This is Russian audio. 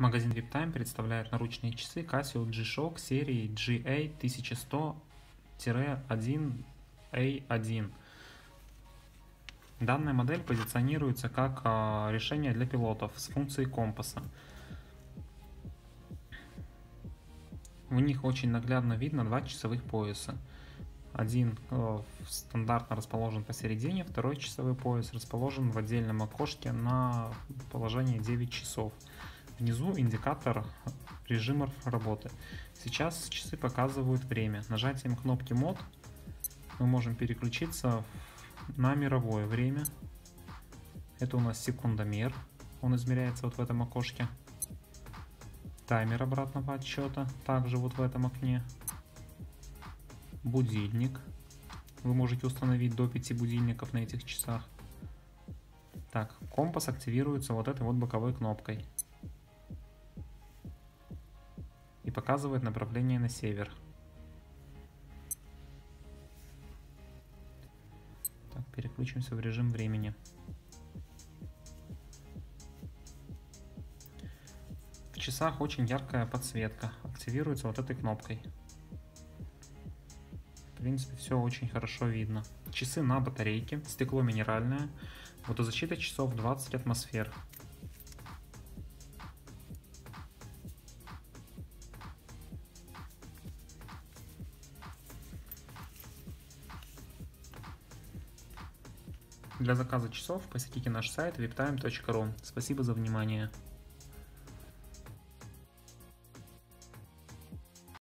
Магазин VIPTime представляет наручные часы Casio G-Shock серии GA1100-1A1. Данная модель позиционируется как а, решение для пилотов с функцией компаса. В них очень наглядно видно два часовых пояса. Один э, стандартно расположен посередине, второй часовой пояс расположен в отдельном окошке на положении 9 часов. Внизу индикатор режимов работы. Сейчас часы показывают время. Нажатием кнопки мод мы можем переключиться на мировое время. Это у нас секундомер. Он измеряется вот в этом окошке. Таймер обратного отсчета также вот в этом окне. Будильник. Вы можете установить до 5 будильников на этих часах. Так, компас активируется вот этой вот боковой кнопкой. И показывает направление на север. Так, переключимся в режим времени. В часах очень яркая подсветка. Активируется вот этой кнопкой. В принципе, все очень хорошо видно. Часы на батарейке, стекло минеральное. Водозащита часов 20 атмосфер. Для заказа часов посетите наш сайт viptime.ru. Спасибо за внимание.